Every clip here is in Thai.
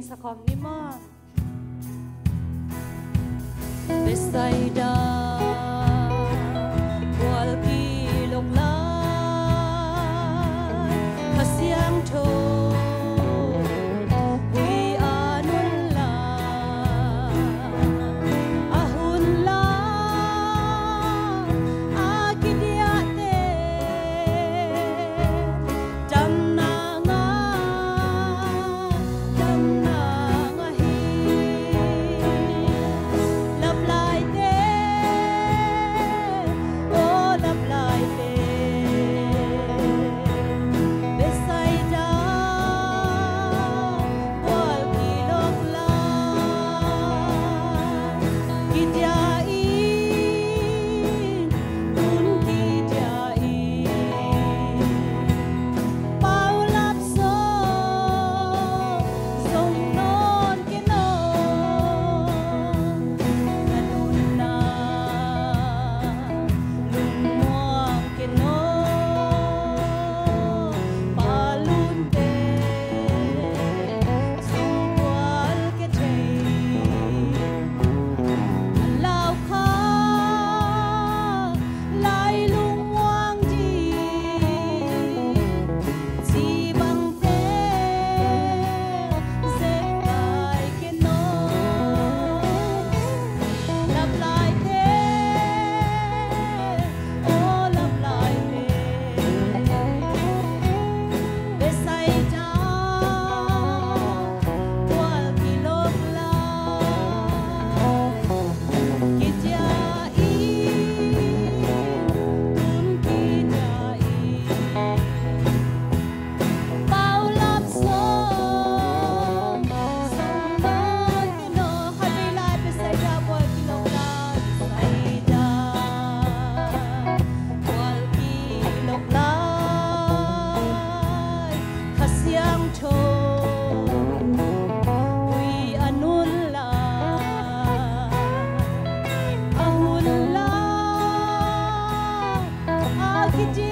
Sakam ni ma Bestai da could do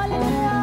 Hallelujah.